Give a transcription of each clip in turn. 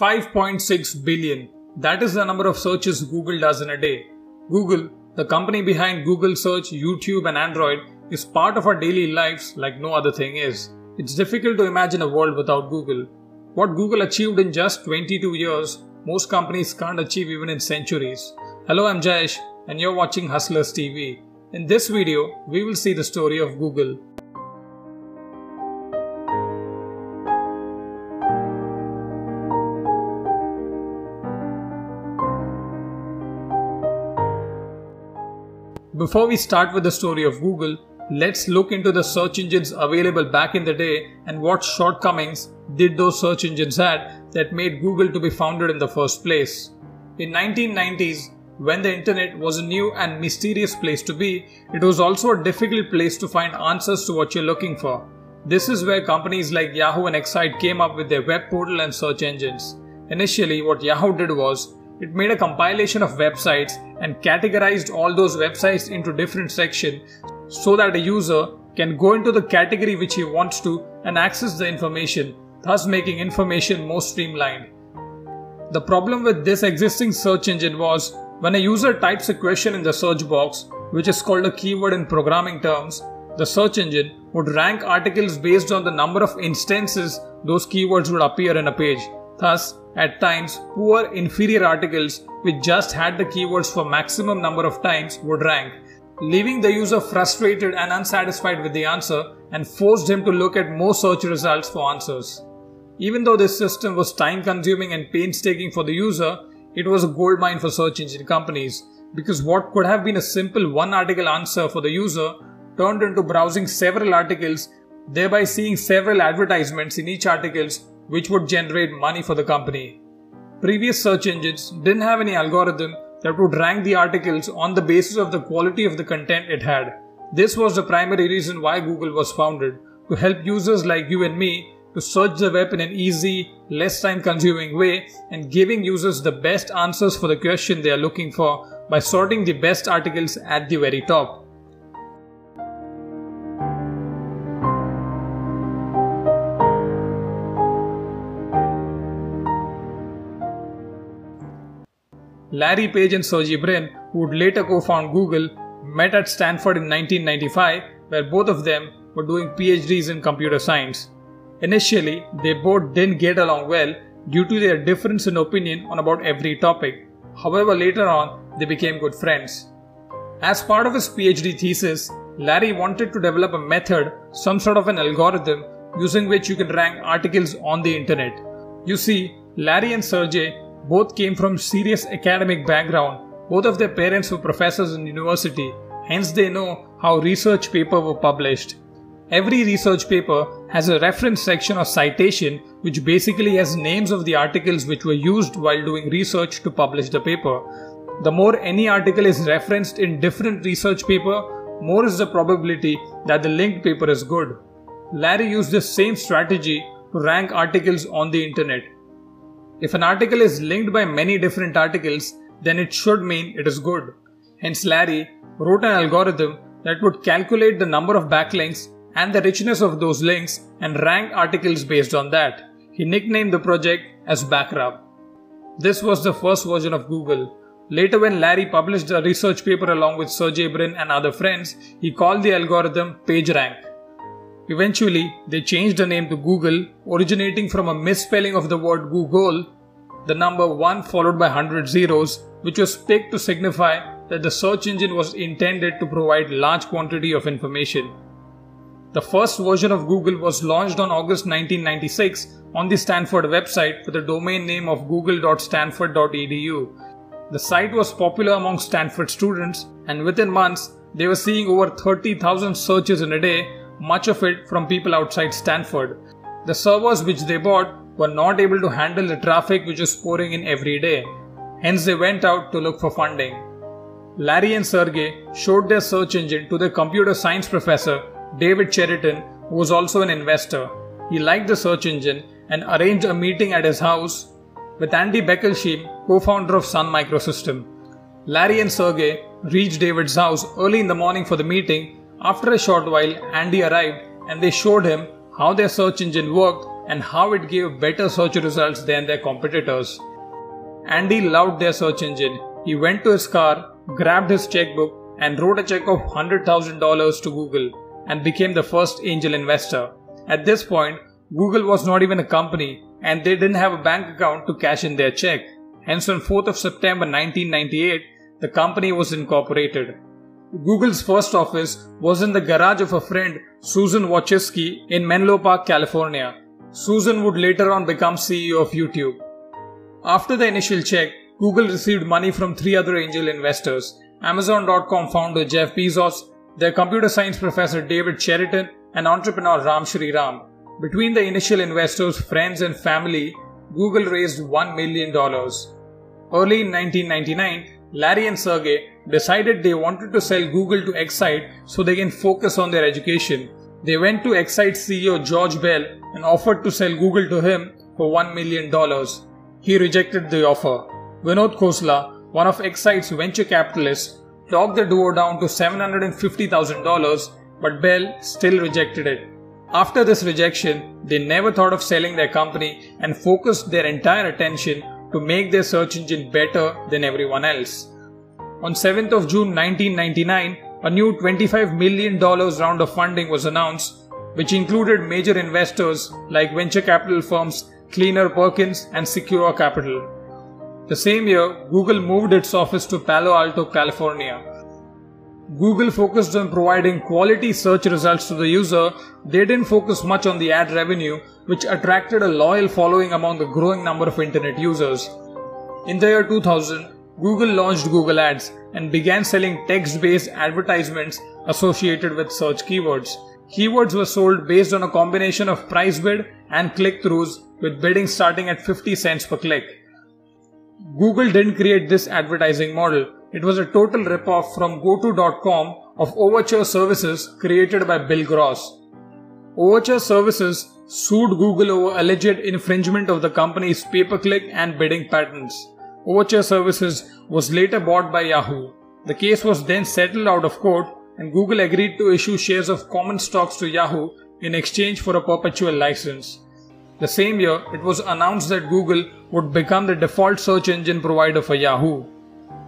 5.6 billion. That is the number of searches Google does in a day. Google, the company behind Google Search, YouTube, and Android, is part of our daily lives like no other thing is. It's difficult to imagine a world without Google. What Google achieved in just 22 years, most companies can't achieve even in centuries. Hello, I'm Jayesh, and you're watching Hustlers TV. In this video, we will see the story of Google. Before we start with the story of Google, let's look into the search engines available back in the day and what shortcomings did those search engines had that made Google to be founded in the first place. In 1990s, when the internet was a new and mysterious place to be, it was also a difficult place to find answers to what you're looking for. This is where companies like Yahoo and Excite came up with their web portal and search engines. Initially, what Yahoo did was it made a compilation of websites and categorized all those websites into different sections so that a user can go into the category which he wants to and access the information, thus making information more streamlined. The problem with this existing search engine was when a user types a question in the search box, which is called a keyword in programming terms, the search engine would rank articles based on the number of instances those keywords would appear in a page. Thus, at times, poor inferior articles which just had the keywords for maximum number of times would rank, leaving the user frustrated and unsatisfied with the answer and forced him to look at more search results for answers. Even though this system was time consuming and painstaking for the user, it was a goldmine for search engine companies because what could have been a simple one article answer for the user turned into browsing several articles, thereby seeing several advertisements in each articles which would generate money for the company. Previous search engines didn't have any algorithm that would rank the articles on the basis of the quality of the content it had. This was the primary reason why Google was founded to help users like you and me to search the web in an easy, less time consuming way and giving users the best answers for the question they are looking for by sorting the best articles at the very top. Larry Page and Sergey Brin, who would later co found Google, met at Stanford in 1995, where both of them were doing PhDs in computer science. Initially, they both didn't get along well due to their difference in opinion on about every topic. However, later on, they became good friends. As part of his PhD thesis, Larry wanted to develop a method, some sort of an algorithm, using which you can rank articles on the internet. You see, Larry and Sergey both came from serious academic background. Both of their parents were professors in university, hence they know how research paper were published. Every research paper has a reference section or citation which basically has names of the articles which were used while doing research to publish the paper. The more any article is referenced in different research paper, more is the probability that the linked paper is good. Larry used the same strategy to rank articles on the internet. If an article is linked by many different articles, then it should mean it is good. Hence, Larry wrote an algorithm that would calculate the number of backlinks and the richness of those links and rank articles based on that. He nicknamed the project as Backrub. This was the first version of Google. Later, when Larry published a research paper along with Sergey Brin and other friends, he called the algorithm PageRank. Eventually, they changed the name to Google, originating from a misspelling of the word googol, the number 1 followed by 100 zeros, which was picked to signify that the search engine was intended to provide large quantity of information. The first version of Google was launched on August 1996 on the Stanford website with the domain name of google.stanford.edu. The site was popular among Stanford students, and within months, they were seeing over 30,000 searches in a day much of it from people outside Stanford. The servers which they bought were not able to handle the traffic which was pouring in every day. Hence, they went out to look for funding. Larry and Sergey showed their search engine to their computer science professor, David Cheriton, who was also an investor. He liked the search engine and arranged a meeting at his house with Andy Bechtolsheim, co founder of Sun Microsystem. Larry and Sergey reached David's house early in the morning for the meeting after a short while, Andy arrived and they showed him how their search engine worked and how it gave better search results than their competitors. Andy loved their search engine. He went to his car, grabbed his checkbook, and wrote a check of $100,000 to Google and became the first angel investor. At this point, Google was not even a company and they didn't have a bank account to cash in their check. Hence, on 4th of September 1998, the company was incorporated. Google's first office was in the garage of a friend, Susan Wojcicki, in Menlo Park, California. Susan would later on become CEO of YouTube. After the initial check, Google received money from three other angel investors Amazon.com founder Jeff Bezos, their computer science professor David Cheriton, and entrepreneur Ram Shriram. Between the initial investors, friends, and family, Google raised $1 million. Early in 1999, Larry and Sergey decided they wanted to sell Google to Excite so they can focus on their education. They went to Excite CEO George Bell and offered to sell Google to him for $1 million. He rejected the offer. Vinod Khosla, one of Excite's venture capitalists, talked the duo down to $750,000, but Bell still rejected it. After this rejection, they never thought of selling their company and focused their entire attention to make their search engine better than everyone else. On 7th of June 1999, a new $25 million round of funding was announced, which included major investors like venture capital firms Kleiner Perkins and Sequoia Capital. The same year, Google moved its office to Palo Alto, California. Google focused on providing quality search results to the user, they didn't focus much on the ad revenue, which attracted a loyal following among the growing number of internet users. In the year 2000, Google launched Google Ads and began selling text based advertisements associated with search keywords. Keywords were sold based on a combination of price bid and click throughs, with bidding starting at 50 cents per click. Google didn't create this advertising model, it was a total ripoff from GoTo.com of Overture Services created by Bill Gross. Overture Services sued Google over alleged infringement of the company's pay per click and bidding patents. Overture Services was later bought by Yahoo. The case was then settled out of court and Google agreed to issue shares of common stocks to Yahoo in exchange for a perpetual license. The same year, it was announced that Google would become the default search engine provider for Yahoo.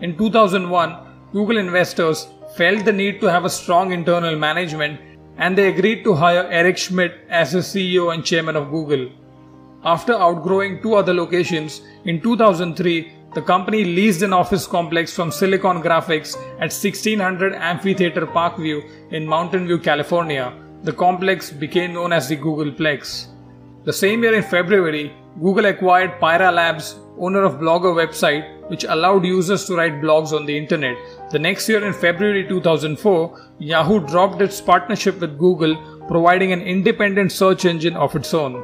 In 2001, Google investors felt the need to have a strong internal management and they agreed to hire Eric Schmidt as the CEO and chairman of Google. After outgrowing two other locations, in 2003, the company leased an office complex from Silicon Graphics at 1600 Amphitheater Parkway in Mountain View, California. The complex became known as the Googleplex. The same year in February, Google acquired Pyra Labs, owner of Blogger website, which allowed users to write blogs on the internet. The next year in February 2004, Yahoo dropped its partnership with Google, providing an independent search engine of its own.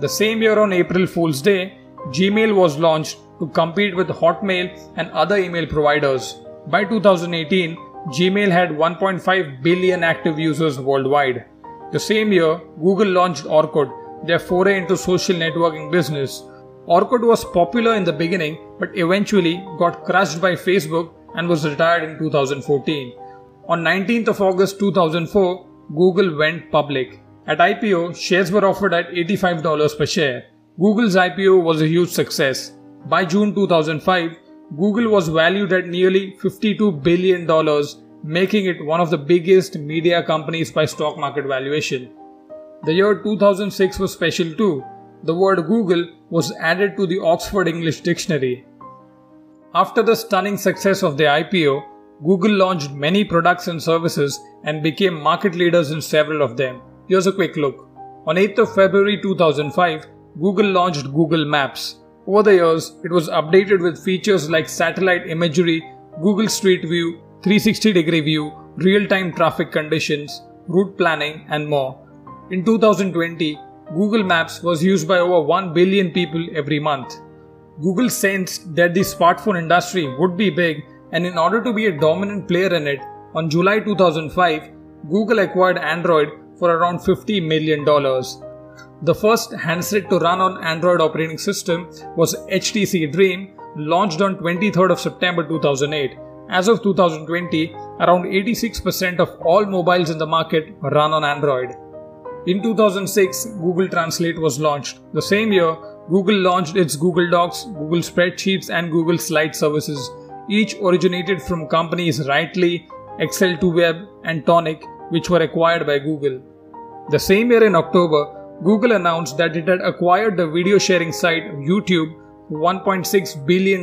The same year on April Fool's Day, Gmail was launched to compete with Hotmail and other email providers. By 2018, Gmail had 1.5 billion active users worldwide. The same year, Google launched Orkut, their foray into social networking business. Orkut was popular in the beginning but eventually got crushed by Facebook and was retired in 2014. On 19th of August 2004, Google went public. At IPO, shares were offered at $85 per share. Google's IPO was a huge success. By June 2005, Google was valued at nearly $52 billion, making it one of the biggest media companies by stock market valuation. The year 2006 was special too. The word Google was added to the Oxford English Dictionary. After the stunning success of the IPO, Google launched many products and services and became market leaders in several of them. Here's a quick look. On 8th of February 2005, Google launched Google Maps. Over the years, it was updated with features like satellite imagery, Google Street View, 360 degree view, real time traffic conditions, route planning, and more. In 2020, Google Maps was used by over 1 billion people every month. Google sensed that the smartphone industry would be big, and in order to be a dominant player in it, on July 2005, Google acquired Android for around $50 million. The first handset to run on Android operating system was HTC Dream, launched on 23rd of September 2008. As of 2020, around 86% of all mobiles in the market run on Android. In 2006, Google Translate was launched. The same year, Google launched its Google Docs, Google Spreadsheets, and Google Slide services. Each originated from companies Writely, XL2Web, and Tonic, which were acquired by Google. The same year in October, Google announced that it had acquired the video sharing site YouTube for $1.6 billion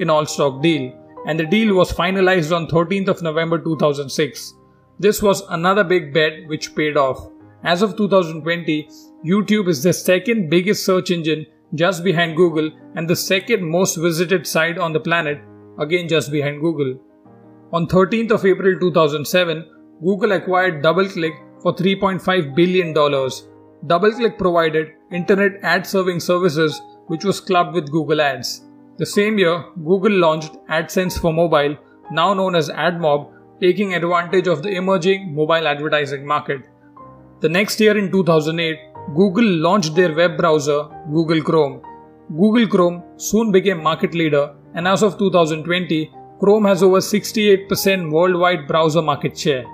in all stock deal, and the deal was finalized on 13th of November 2006. This was another big bet which paid off. As of 2020, YouTube is the second biggest search engine just behind Google and the second most visited site on the planet, again just behind Google. On 13th of April 2007, Google acquired DoubleClick for $3.5 billion. DoubleClick provided internet ad serving services which was clubbed with Google Ads. The same year, Google launched AdSense for mobile, now known as AdMob, taking advantage of the emerging mobile advertising market. The next year in 2008, Google launched their web browser, Google Chrome. Google Chrome soon became market leader and as of 2020, Chrome has over 68% worldwide browser market share.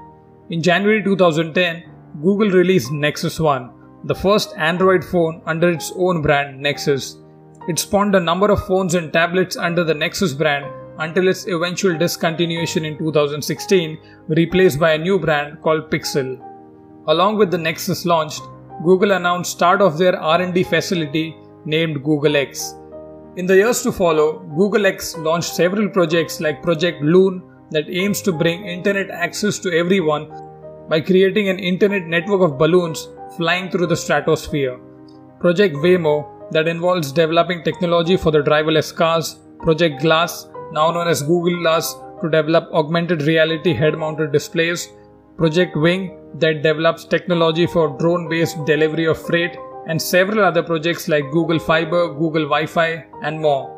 In January 2010, Google released Nexus One, the first Android phone under its own brand, Nexus. It spawned a number of phones and tablets under the Nexus brand until its eventual discontinuation in 2016, replaced by a new brand called Pixel. Along with the Nexus launched, Google announced start of their R&D facility named Google X. In the years to follow, Google X launched several projects like Project Loon that aims to bring internet access to everyone by creating an internet network of balloons flying through the stratosphere. Project Waymo that involves developing technology for the driverless cars, Project Glass, now known as Google Glass, to develop augmented reality head mounted displays, Project Wing that develops technology for drone based delivery of freight, and several other projects like Google Fiber, Google Wi Fi, and more.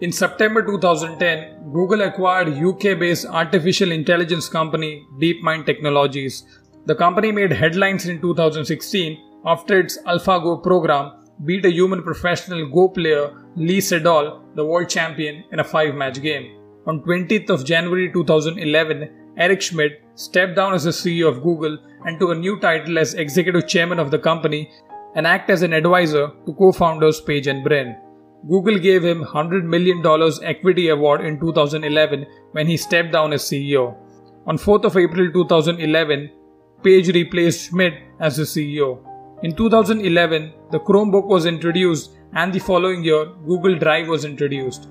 In September 2010, Google acquired UK based artificial intelligence company DeepMind Technologies. The company made headlines in 2016 after its AlphaGo program beat a human professional Go player Lee Sedol, the world champion, in a five match game. On 20th of January 2011, Eric Schmidt stepped down as the CEO of Google and took a new title as executive chairman of the company and act as an advisor to co-founders Page and Brin. Google gave him $100 million equity award in 2011 when he stepped down as CEO. On 4th of April 2011, Page replaced Schmidt as the CEO. In 2011, the Chromebook was introduced and the following year, Google Drive was introduced.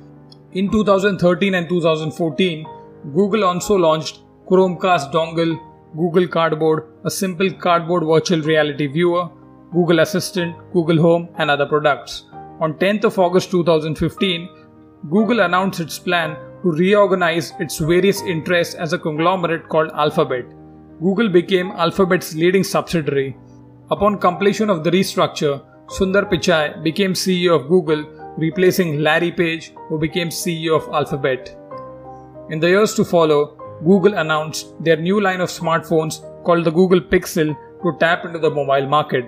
In 2013 and 2014, Google also launched Chromecast dongle, Google Cardboard, a simple cardboard virtual reality viewer, Google Assistant, Google Home, and other products. On 10th of August 2015, Google announced its plan to reorganize its various interests as a conglomerate called Alphabet. Google became Alphabet's leading subsidiary. Upon completion of the restructure, Sundar Pichai became CEO of Google, replacing Larry Page, who became CEO of Alphabet. In the years to follow, Google announced their new line of smartphones called the Google Pixel to tap into the mobile market.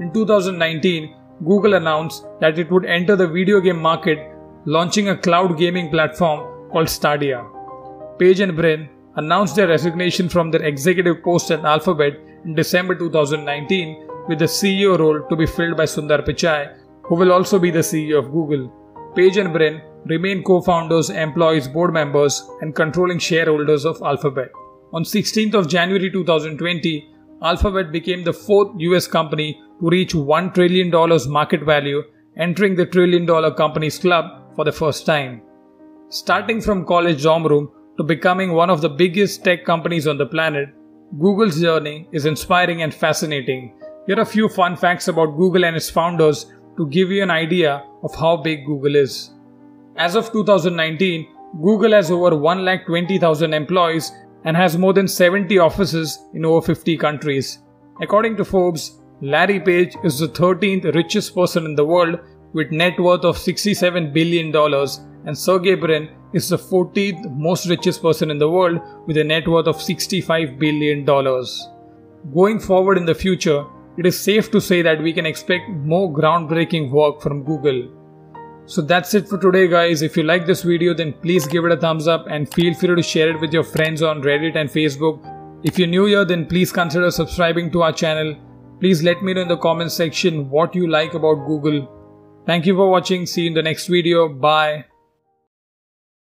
In 2019, Google announced that it would enter the video game market, launching a cloud gaming platform called Stadia. Page and Brin announced their resignation from their executive post at Alphabet in December 2019 with the CEO role to be filled by Sundar Pichai, who will also be the CEO of Google. Page and Brin remain co-founders, employees, board members, and controlling shareholders of Alphabet. On 16th of January 2020, Alphabet became the fourth US company to reach $1 trillion market value, entering the trillion dollar companies club for the first time. Starting from college dorm room to becoming one of the biggest tech companies on the planet, Google's journey is inspiring and fascinating. Here are a few fun facts about Google and its founders to give you an idea of how big Google is. As of 2019, Google has over 1,20,000 employees and has more than 70 offices in over 50 countries. According to Forbes, Larry Page is the 13th richest person in the world with net worth of $67 billion and Sergey Brin is the 14th most richest person in the world with a net worth of $65 billion. Going forward in the future, it is safe to say that we can expect more groundbreaking work from Google. So that's it for today guys. If you like this video then please give it a thumbs up and feel free to share it with your friends on Reddit and Facebook. If you're new here then please consider subscribing to our channel. Please let me know in the comment section what you like about Google. Thank you for watching. See you in the next video. Bye.